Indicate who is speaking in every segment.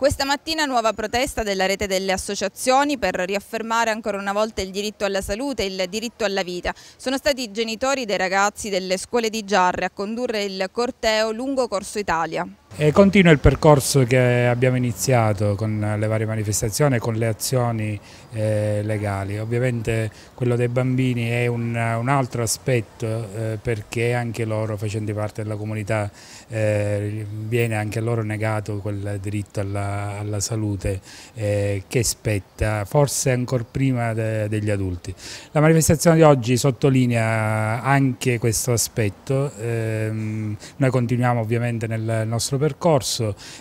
Speaker 1: Questa mattina nuova protesta della rete delle associazioni per riaffermare ancora una volta il diritto alla salute e il diritto alla vita. Sono stati i genitori dei ragazzi delle scuole di Giarre a condurre il corteo lungo Corso Italia.
Speaker 2: E continua il percorso che abbiamo iniziato con le varie manifestazioni e con le azioni eh, legali. Ovviamente quello dei bambini è un, un altro aspetto eh, perché anche loro facendo parte della comunità eh, viene anche loro negato quel diritto alla, alla salute eh, che spetta forse ancora prima de, degli adulti. La manifestazione di oggi sottolinea anche questo aspetto, ehm, noi continuiamo ovviamente nel nostro percorso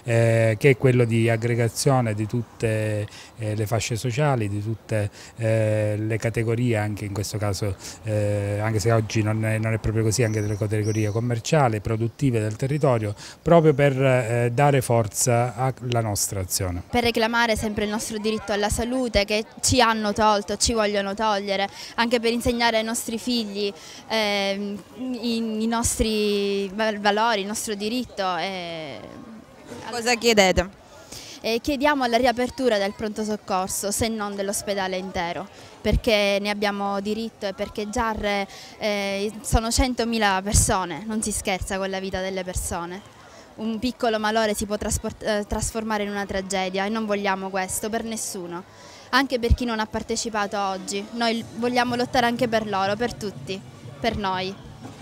Speaker 2: eh, che è quello di aggregazione di tutte eh, le fasce sociali, di tutte eh, le categorie, anche in questo caso, eh, anche se oggi non è, non è, proprio così, anche delle categorie commerciali, produttive del territorio, proprio per eh, dare forza alla nostra azione.
Speaker 3: Per reclamare sempre il nostro diritto alla salute che ci hanno tolto, ci vogliono togliere, anche per insegnare ai nostri figli eh, i, i, nostri valori, il nostro diritto. E
Speaker 1: Cosa chiedete?
Speaker 3: Eh, chiediamo la riapertura del pronto soccorso, se non dell'ospedale intero, perché ne abbiamo diritto e perché già eh, sono 100.000 persone, non si scherza con la vita delle persone. Un piccolo malore si può eh, trasformare in una tragedia e non vogliamo questo per nessuno, anche per chi non ha partecipato oggi. Noi vogliamo lottare anche per loro, per tutti, per noi,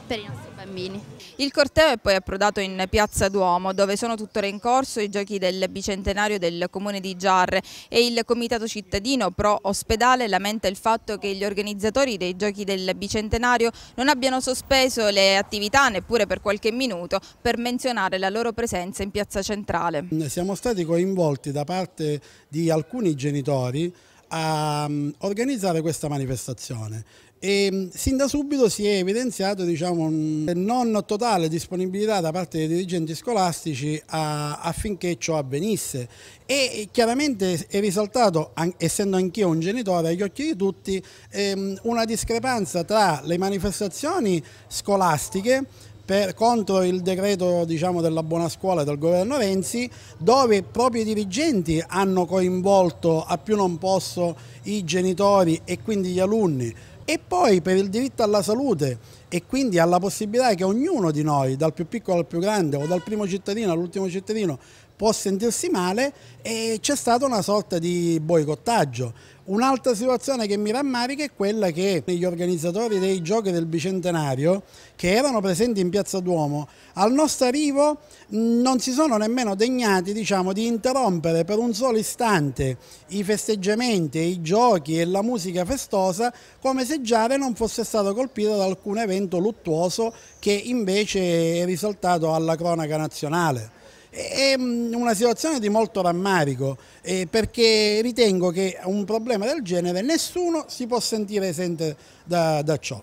Speaker 3: per i nostri bambini.
Speaker 1: Il corteo è poi approdato in piazza Duomo dove sono tuttora in corso i giochi del bicentenario del comune di Giarre e il comitato cittadino pro ospedale lamenta il fatto che gli organizzatori dei giochi del bicentenario non abbiano sospeso le attività neppure per qualche minuto per menzionare la loro presenza in piazza centrale.
Speaker 4: Siamo stati coinvolti da parte di alcuni genitori a mm, organizzare questa manifestazione e mm, sin da subito si è evidenziato diciamo, non totale disponibilità da parte dei dirigenti scolastici a, affinché ciò avvenisse. E chiaramente è risaltato, essendo anch'io un genitore agli occhi di tutti, ehm, una discrepanza tra le manifestazioni scolastiche per, contro il decreto diciamo, della buona scuola del governo Renzi dove proprio i dirigenti hanno coinvolto a più non posso i genitori e quindi gli alunni e poi per il diritto alla salute e quindi alla possibilità che ognuno di noi, dal più piccolo al più grande o dal primo cittadino all'ultimo cittadino, può sentirsi male e c'è stata una sorta di boicottaggio. Un'altra situazione che mi rammarica è quella che gli organizzatori dei giochi del bicentenario che erano presenti in Piazza Duomo al nostro arrivo non si sono nemmeno degnati diciamo, di interrompere per un solo istante i festeggiamenti, i giochi e la musica festosa come se Giare non fosse stato colpito da alcun evento luttuoso che invece è risaltato alla cronaca nazionale. È una situazione di molto rammarico eh, perché ritengo che un problema del genere nessuno si può sentire esente da, da ciò.